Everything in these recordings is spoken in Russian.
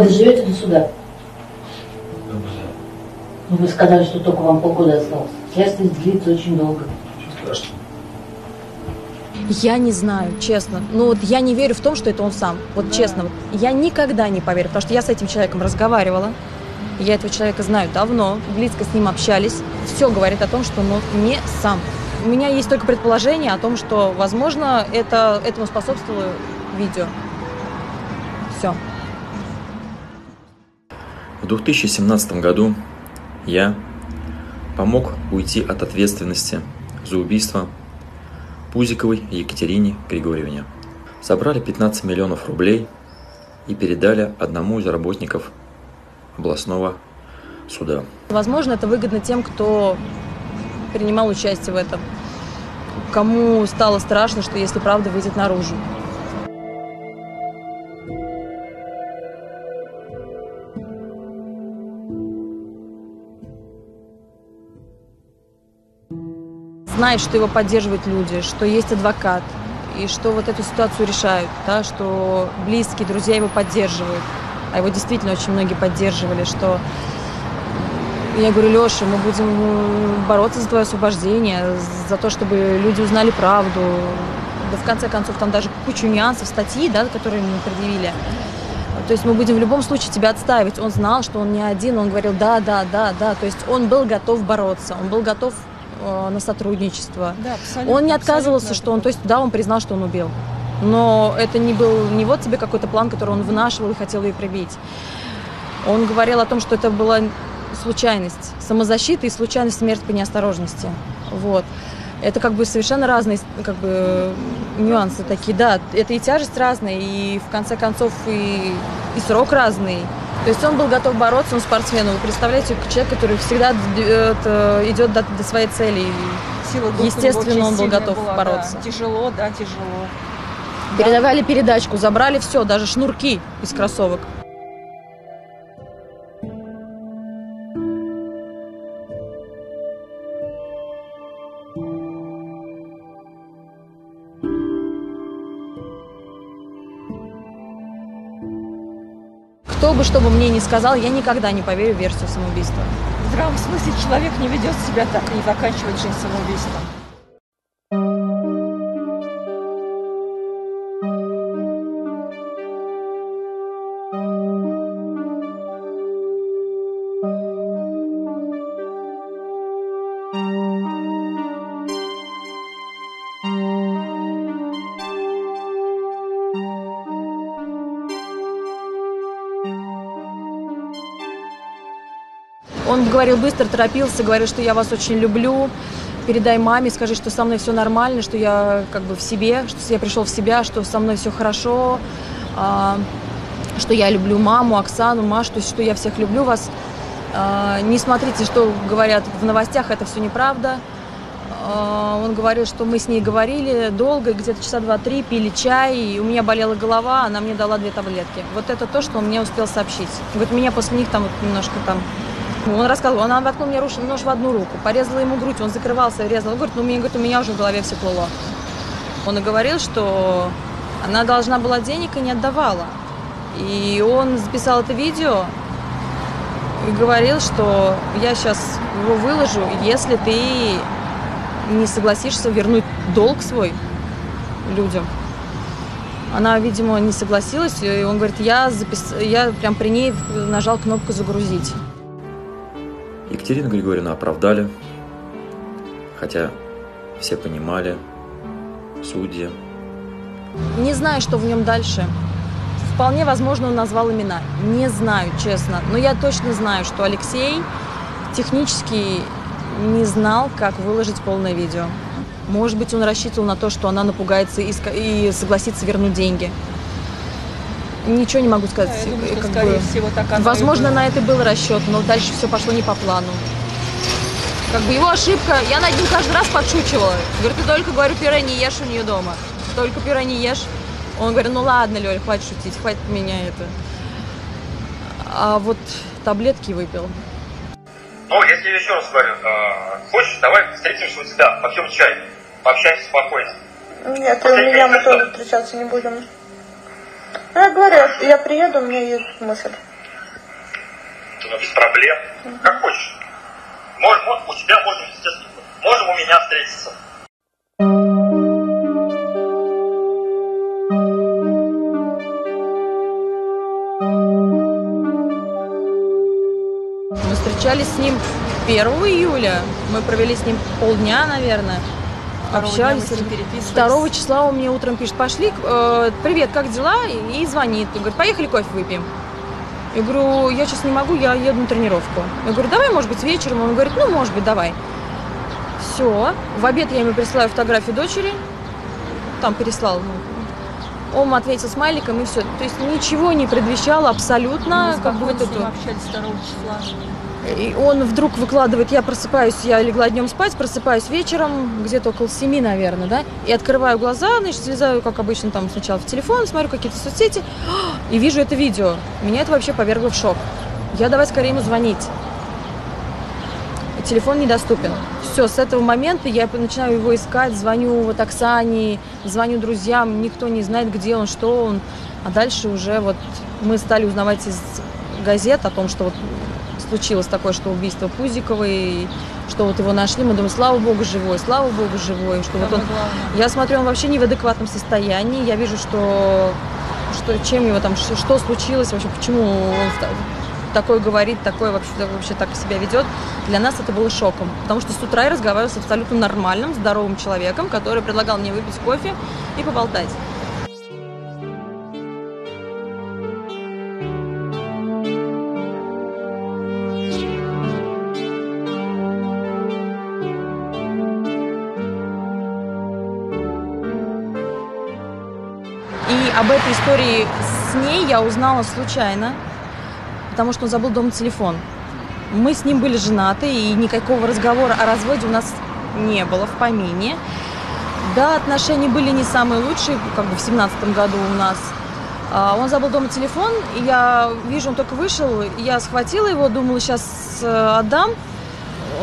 Вы доживете до суда? Ну, вы сказали, что только вам полгода осталось. Следствие длится очень долго. Страшно. Я не знаю, честно. Ну вот я не верю в том, что это он сам. Вот Да. честно, вот я никогда не поверю, потому что я с этим человеком разговаривала. Я этого человека знаю давно, близко с ним общались. Все говорит о том, что он не сам. У меня есть только предположение о том, что, возможно, это, этому способствовало видео. Все. В 2017 году я помог уйти от ответственности за убийство Пузиковой Екатерине Григорьевне. Собрали 15 миллионов рублей и передали одному из работников областного суда. Возможно, это выгодно тем, кто принимал участие в этом. Кому стало страшно, что если правда выйдет наружу. Знает, что его поддерживают люди, что есть адвокат, и что вот эту ситуацию решают, да, что близкие, друзья его поддерживают. А его действительно очень многие поддерживали, что я говорю, Леша, мы будем э, бороться за твое освобождение, за то, чтобы люди узнали правду. Да в конце концов, там даже кучу нюансов, статьи, да, которые ему предъявили. То есть мы будем в любом случае тебя отстаивать. Он знал, что он не один, он говорил, да, да, да, да. То есть он был готов бороться, он был готов э, на сотрудничество. Да, абсолютно. Он не отказывался, абсолютно. что он, то есть, да, он признал, что он убил. Но это не был не вот тебе какой-то план, который он вынашивал и хотел ее прибить. Он говорил о том, что это была случайность, самозащита и случайность смерть по неосторожности. Вот. Это как бы совершенно разные как бы, нюансы такие. Да, это и тяжесть разная, и в конце концов и, и срок разный. То есть он был готов бороться, он спортсмен. Вы представляете, человек, который всегда это, идет до, до своей цели. Сила духа Естественно, он был готов была, бороться. Да. Тяжело, да, тяжело. Передавали передачку, забрали все, даже шнурки из кроссовок. Кто бы что бы мне ни сказал, я никогда не поверю в версию самоубийства. В здравом смысле человек не ведет себя так и не заканчивает жизнь самоубийством. Говорил быстро, торопился, говорил, что я вас очень люблю. Передай маме, скажи, что со мной все нормально, что я как бы в себе, что я пришел в себя, что со мной все хорошо, а, что я люблю маму, Оксану, Машу, то есть что я всех люблю вас. А, не смотрите, что говорят в новостях, это все неправда. А, он говорил, что мы с ней говорили долго, где-то часа два-три, пили чай, и у меня болела голова, она мне дала две таблетки. Вот это то, что он мне успел сообщить. Говорит, меня после них там вот немножко там он рассказывал, она воткнула мне нож в одну руку, порезала ему грудь, он закрывался, резал. Он говорит, ну, мне, говорит, у меня уже в голове все плыло. Он и говорил, что она должна была денег и не отдавала. И он записал это видео и говорил, что я сейчас его выложу, если ты не согласишься вернуть долг свой людям. Она, видимо, не согласилась, и он говорит, я, запис... я прям при ней нажал кнопку «Загрузить». Екатерину Григорьевну оправдали, хотя все понимали, судьи, Не знаю, что в нем дальше. Вполне возможно, он назвал имена. Не знаю, честно. Но я точно знаю, что Алексей технически не знал, как выложить полное видео. Может быть, он рассчитывал на то, что она напугается и, согласится вернуть деньги. Ничего не могу Да, сказать. я думаю, что, как скорее бы. всего, так оно и Возможно, было. на это был расчет, но дальше все пошло не по плану. Как бы его ошибка, я над ним каждый раз подшучивала. Говорю, ты только, говорю, пюре не ешь у нее дома. Только пюре не ешь. Он говорит, ну ладно, Лёль, хватит шутить, хватит меня это. А вот таблетки выпил. Ну, я тебе еще раз говорю, э, хочешь, давай встретимся у тебя, попьем чай, пообщаемся спокойно. Нет, у я меня мы тоже что- встречаться не будем. Я говорю, я приеду, у меня есть мысль. Ну, без проблем. Как хочешь. Можем, у тебя можем, естественно, можем у меня встретиться. Мы встречались с ним 1 июля. Мы провели с ним полдня, наверное. Дня общались. с ним переписывались. 2 числа он мне утром пишет, пошли, э, привет, как дела? И, звонит. И говорит, поехали кофе выпьем. Я говорю, я сейчас не могу, я еду на тренировку. Я говорю, давай, может быть, вечером. Он говорит, ну, может быть, давай. Все. В обед я ему присылаю фотографию дочери. Там переслал. ну. Он ответил смайликом и все. То есть ничего не предвещало абсолютно, Мы как с эту. ним общались 2 числа. И он вдруг выкладывает, я просыпаюсь, я легла днем спать, просыпаюсь вечером, где-то около семи, наверное, да, и открываю глаза, значит, залезаю, как обычно, там сначала в телефон, смотрю какие-то соцсети, и вижу это видео. Меня это вообще повергло в шок. Я давай скорее ему звонить. Телефон недоступен. Все, с этого момента я начинаю его искать, звоню вот Оксане, звоню друзьям, никто не знает, где он, что он. А дальше уже вот мы стали узнавать из газет о том, что вот случилось такое, что убийство Пузиковой, что вот его нашли, мы думаем, слава богу, живой, слава богу, живой, что вот он... Главное. Я смотрю, он вообще не в адекватном состоянии, я вижу, что, что чем его там, что, что случилось, вообще, почему он такое говорит, такое вообще, вообще так себя ведет. Для нас это было шоком, потому что с утра я разговаривала с абсолютно нормальным, здоровым человеком, который предлагал мне выпить кофе и поболтать. Об этой истории с ней я узнала случайно, потому что он забыл дома телефон. Мы с ним были женаты, и никакого разговора о разводе у нас не было в помине. Да, отношения были не самые лучшие, как бы в семнадцатом году у нас. А, Он забыл дома телефон, и я вижу, он только вышел, я схватила его, думала, сейчас отдам,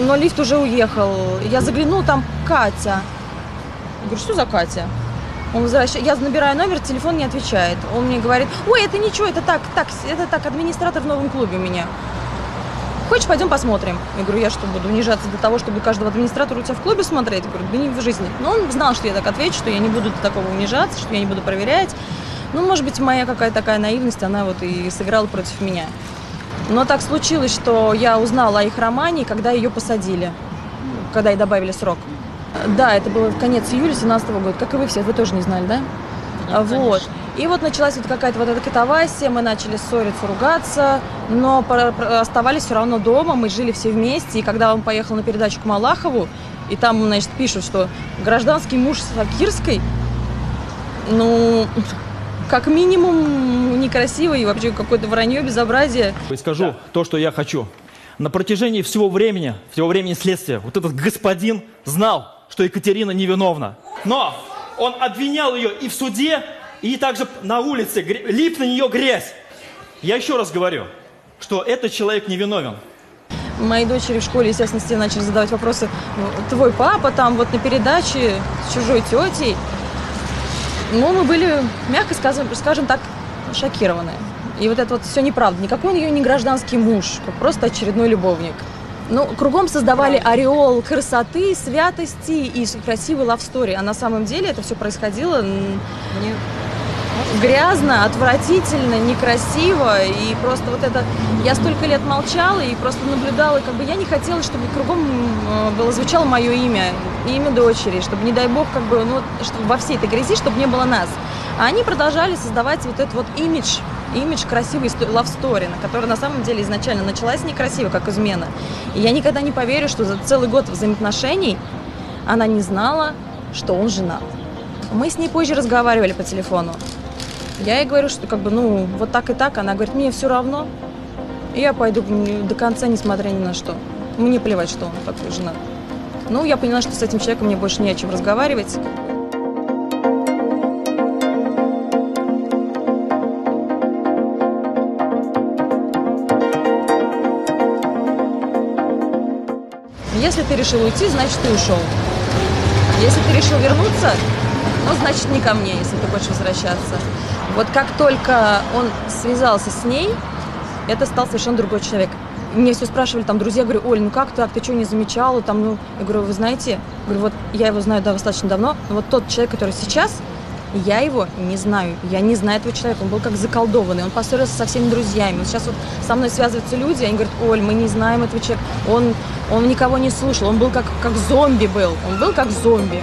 но лифт уже уехал. Я заглянула, там Катя. Я говорю, что за Катя? Он возвращает, я набираю номер, телефон не отвечает. Он мне говорит, ой, это ничего, это так, так, это так, администратор в новом клубе у меня. Хочешь, пойдем посмотрим? Я говорю, я что, буду унижаться до того, чтобы каждого администратора у тебя в клубе смотреть? Я говорю, да не в жизни. Но он знал, что я так отвечу, что я не буду до такого унижаться, что я не буду проверять. Ну, может быть, моя какая-то такая наивность, она вот и сыграла против меня. Но так случилось, что я узнала о их романе, когда ее посадили, когда ей добавили срок. Да, это было в конец июля 17 года, как и вы все, вы тоже не знали, да? А, вот. И вот началась вот какая-то вот эта катавасия, мы начали ссориться, ругаться, но оставались все равно дома, мы жили все вместе, и когда он поехал на передачу к Малахову, и там, значит, пишут, что гражданский муж Сакирской, ну, как минимум некрасиво и вообще какое-то вранье, безобразие. И скажу то, что я хочу. На протяжении всего времени, всего времени следствия, вот этот господин знал, что Екатерина невиновна. Но он обвинял ее и в суде, и также на улице, лип на нее грязь. Я еще раз говорю, что этот человек невиновен. Мои дочери в школе, естественно, все начали задавать вопросы. «Ну, Твой папа там вот на передаче с чужой тетей. Ну, мы были, мягко скажем, скажем так, шокированы. И вот это вот все неправда. Никакой он ее не гражданский муж, как просто очередной любовник. Ну, кругом создавали ореол красоты, святости и красивой лавстори. А на самом деле это все происходило Мне грязно, отвратительно, некрасиво. И просто вот это... Я столько лет молчала и просто наблюдала, как бы я не хотела, чтобы кругом э, было звучало мое имя, имя дочери, чтобы, не дай бог, как бы, ну, чтобы во всей этой грязи, чтобы не было нас. А они продолжали создавать вот этот вот имидж, имидж красивой story, на которая на самом деле изначально началась некрасиво, как измена. И я никогда не поверю, что за целый год взаимоотношений она не знала, что он женат. Мы с ней позже разговаривали по телефону. Я ей говорю, что как бы, ну, вот так и так. Она говорит, мне все равно. И я пойду до конца, несмотря ни на что. Мне плевать, что он такой женат. Ну, я поняла, что с этим человеком мне больше не о чем разговаривать. Если ты решил уйти, значит ты ушел. Если ты решил вернуться, ну, значит, не ко мне, если ты хочешь возвращаться. Вот как только он связался с ней, это стал совершенно другой человек. Мне все спрашивали, там, друзья, говорю, Оль, ну как так, ты что, не замечала? Там, ну, я говорю, вы знаете, говорю, вот я его знаю да, достаточно давно, но вот тот человек, который сейчас, я его не знаю. Я не знаю этого человека. Он был как заколдованный. Он поссорился со всеми друзьями. Вот сейчас вот со мной связываются люди, они говорят, Оль, мы не знаем этого человека. Он, он никого не слушал. Он был как, как зомби был. Он был как зомби.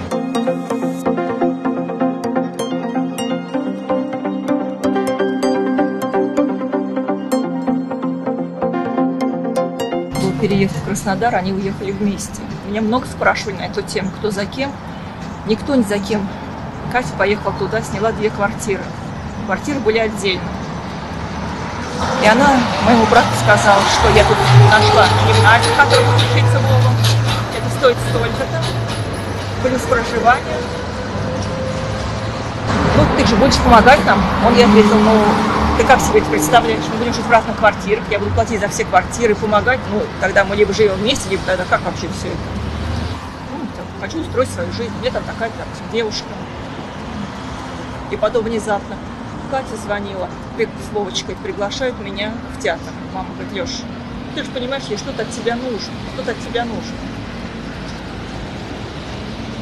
Переезд в Краснодар, они уехали вместе. Меня много спрашивали на эту тему, кто за кем. Никто не за кем. Катя поехала туда, сняла две квартиры. Квартиры были отдельно. И она моему брату сказала, что я тут нашла гимназию, которая будет учиться Вову. Это стоит столько-то. Плюс проживание. Ну, ты же будешь помогать нам? Он ей ответил, ну, ты как себе это представляешь? Мы будем жить в разных квартирах, я буду платить за все квартиры, помогать. Ну, тогда мы либо живем вместе, либо тогда как вообще все это? Ну, так, хочу устроить свою жизнь, мне там такая там, девушка. И потом внезапно Катя звонила с Вовочкой, приглашают меня в театр. Мама говорит, Леш, ты же понимаешь, ей что-то от тебя нужно, что-то от тебя нужно.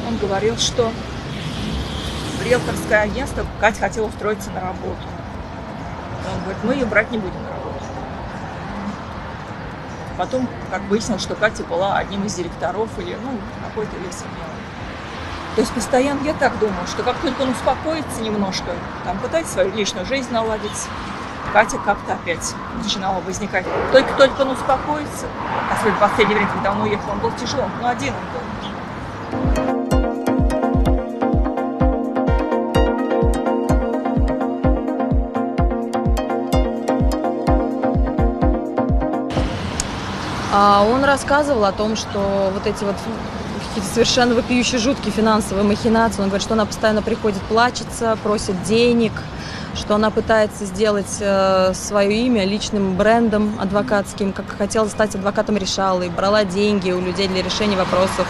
Он говорил, что в риэлторское агентство Катя хотела устроиться на работу. Он говорит, мы ее брать не будем на работу. Потом, как выяснилось, что Катя была одним из директоров или, ну, какой-то вес имела. То есть постоянно я так думаю, что как только он успокоится немножко, там пытается свою личную жизнь наладить, Катя как-то опять начинала возникать. Только-только он успокоится, особенно в последнее время, когда он уехал, он был тяжело, но один он был. А он рассказывал о том, что вот эти вот какие-то совершенно вопиющие жуткие финансовые махинации. Он говорит, что она постоянно приходит, плачется, просит денег, что она пытается сделать э, свое имя личным брендом адвокатским, как хотела стать адвокатом решалой, брала деньги у людей для решения вопросов,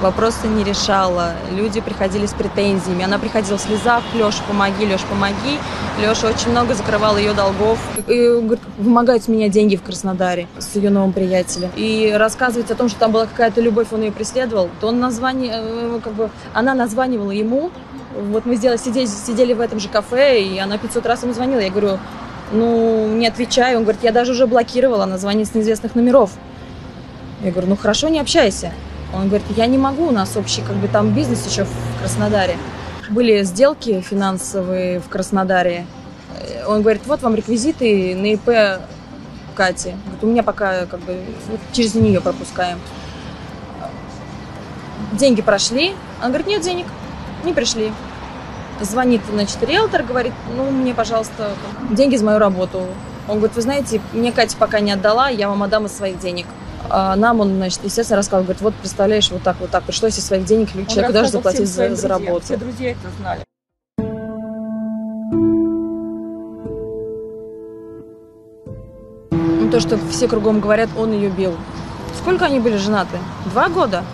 вопросы не решала, люди приходили с претензиями, она приходила в слезах, Леша, помоги, Леша, помоги, Леша очень много закрывал ее долгов, и, говорит, вымогает с меня деньги в Краснодаре с ее новым приятелем, и рассказывать о том, что там была какая-то любовь, он ее преследовал, то он название, э, как бы, она названивала ему, вот мы сделали, сидели, сидели в этом же кафе, и она 500 раз ему звонила. Я говорю, ну, не отвечаю. Он говорит, я даже уже блокировала, она звонит с неизвестных номеров. Я говорю, ну хорошо, не общайся. Он говорит, я не могу, у нас общий как бы там бизнес еще в Краснодаре. Были сделки финансовые в Краснодаре. Он говорит, вот вам реквизиты на ИП Кати. Говорит, у меня пока как бы вот через нее пропускаем. Деньги прошли. Он говорит, нет денег, не пришли. Звонит, значит, риэлтор, говорит, ну, мне, пожалуйста, деньги за мою работу. Он говорит, вы знаете, мне Катя пока не отдала, я вам отдам из своих денег. А нам он, значит, естественно, рассказывал, говорит, вот, представляешь, вот так, вот так, пришлось из своих денег Он человеку даже заплатить за, за работу. Все друзья это знали. Ну, то, что все кругом говорят, он ее бил. Сколько они были женаты? Два года?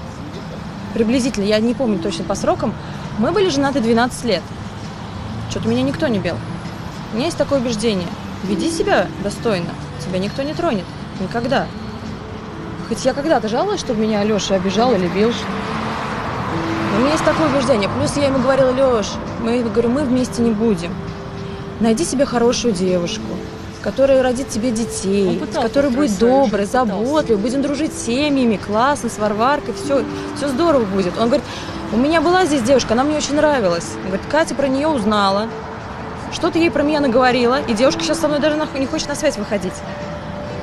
Приблизительно, я не помню точно по срокам. Мы были женаты 12 лет. Что-то меня никто не бил. У меня есть такое убеждение. Веди себя достойно, тебя никто не тронет. Никогда. Хоть я когда-то жаловалась, что меня Алеша обижал или бил. Но у меня есть такое убеждение. Плюс я ему говорила, Леш, мы, говорю, мы вместе не будем. Найди себе хорошую девушку, которая родит тебе детей, которая будет доброй, заботливой, будем дружить с семьями, классно, с Варваркой, все, все здорово будет. Он говорит, у меня была здесь девушка, она мне очень нравилась. Он говорит, Катя про нее узнала, что-то ей про меня наговорила, и девушка сейчас со мной даже не хочет на связь выходить.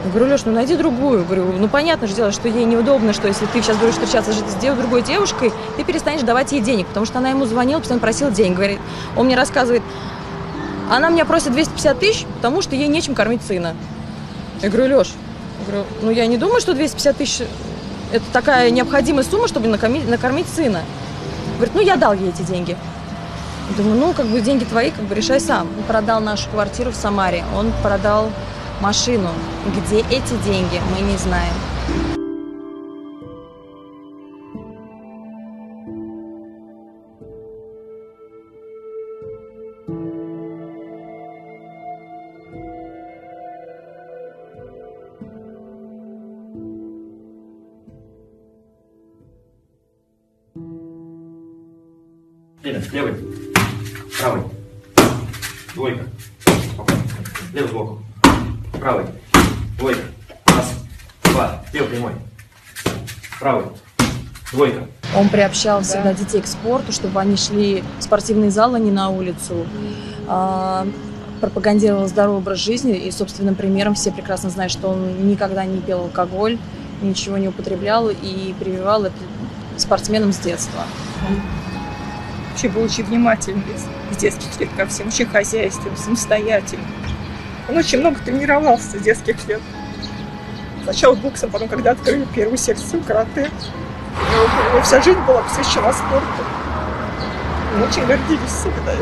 Говорю, Леш, ну найди другую. Говорю, ну понятно же дело, что ей неудобно, что если ты сейчас будешь встречаться с другой девушкой, ты перестанешь давать ей денег, потому что она ему звонила, постоянно просила денег. Говорит, он мне рассказывает, она меня просит 250 тысяч, потому что ей нечем кормить сына. Я говорю, Леш, я говорю, ну я не думаю, что 250 тысяч это такая необходимая сумма, чтобы накормить, накормить сына. Говорит, ну я дал ей эти деньги. Думаю, ну как бы деньги твои, как бы решай сам. Он продал нашу квартиру в Самаре, он продал машину. Где эти деньги, мы не знаем. Два. Левый прямой. Правый. Двойка. Он приобщал всегда детей к спорту, чтобы они шли в спортивный зал, а не на улицу. А, пропагандировал здоровый образ жизни, и собственным примером все прекрасно знают, что он никогда не пил алкоголь, ничего не употреблял и прививал это спортсменам с детства. Вообще был очень внимательный с детских лет ко всем, очень хозяйственный, самостоятельный. Он очень много тренировался с детских лет. Сначала боксом, потом, когда открыли первую секцию карате, у него, у него вся жизнь была посвящена спорту. Мы очень гордились всегда.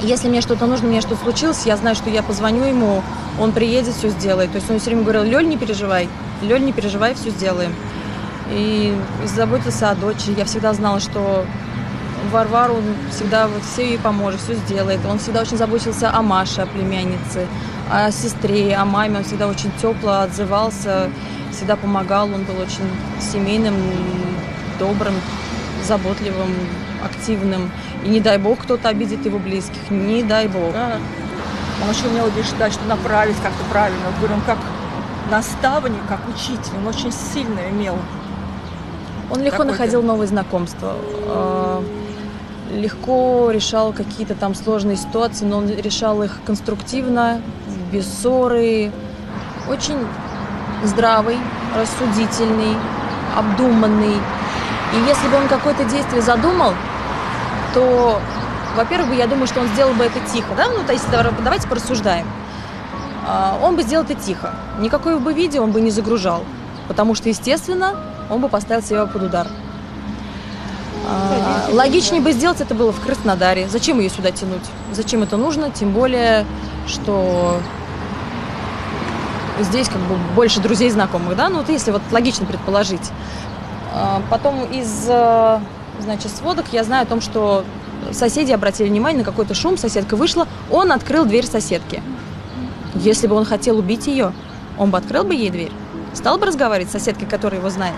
Если мне что-то нужно, мне что-то случилось, я знаю, что я позвоню ему, он приедет, все сделает. То есть он все время говорил, Лёль, не переживай, Лёль, не переживай, все сделаем. И заботился о дочери. Я всегда знала, что Варвару он всегда вот все ей поможет, все сделает. Он всегда очень заботился о Маше, о племяннице, о сестре, о маме. Он всегда очень тепло отзывался, всегда помогал. Он был очень семейным, добрым, заботливым, активным. И не дай бог кто-то обидит его близких. Не дай бог. Да. Он очень умел убеждать, что направить как-то правильно. Вот говорю, он как наставник, как учитель, он очень сильно имел. Он легко находил новые знакомства. Легко решал какие-то там сложные ситуации, но он решал их конструктивно, без ссоры. Очень здравый, рассудительный, обдуманный. И если бы он какое-то действие задумал, то, во-первых, я думаю, что он сделал бы это тихо, да? Ну, то есть давай- давайте порассуждаем. А, Он бы сделал это тихо. Никакое бы видео он бы не загружал, потому что, естественно, он бы поставил себя под удар. А, Логичнее бы сделать это было в Краснодаре. Зачем ее сюда тянуть? Зачем это нужно? Тем более, что здесь как бы больше друзей знакомых, да? Ну вот если вот логично предположить. А, Потом из, э, значит, сводок я знаю о том, что соседи обратили внимание на какой-то шум, соседка вышла, он открыл дверь соседки. Если бы он хотел убить ее, он бы открыл бы ей дверь, стал бы разговаривать с соседкой, которая его знает.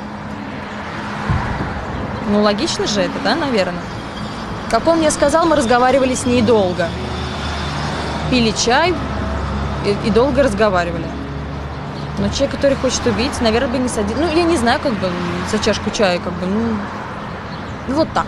Ну, логично же это, да, наверное? Как он мне сказал, мы разговаривали с ней долго. Пили чай и, и долго разговаривали. Но человек, который хочет убить, наверное, бы не садил. Ну, я не знаю, как бы за чашку чая, как бы, ну, ну вот так.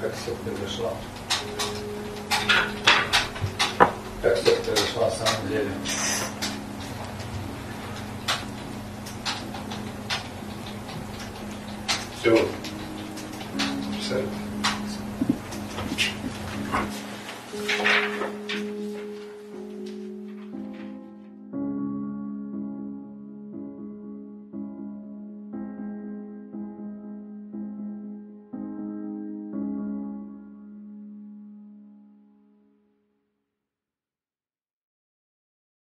Как все произошло. Как все произошло на самом деле. Все.